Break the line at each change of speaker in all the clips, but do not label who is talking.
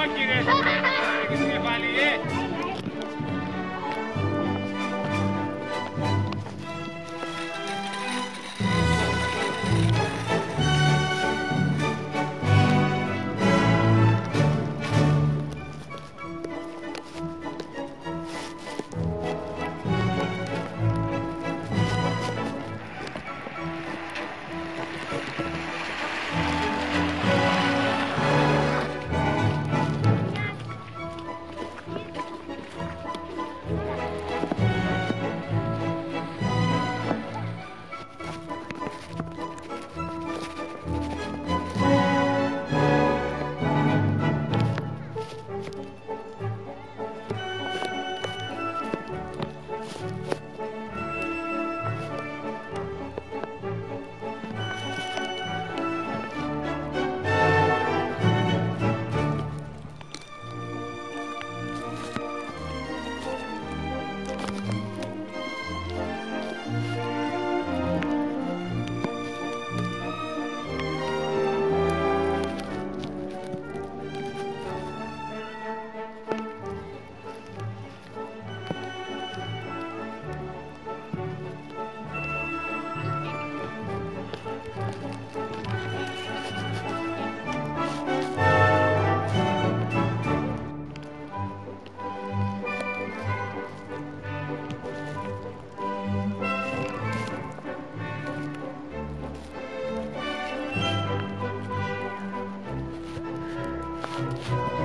Όχι ρε, έχεις το κεφάλι, ε. Bye.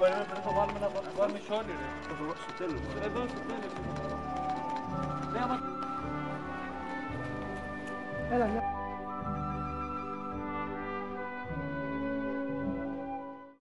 Περίμενε, πρέπει να το βάλουμε να το βάλουμε σε όλοι, ρε.
Θα το στο τέλος.
Εδώ στο τέλος. Ναι, άμα
Έλα, μια.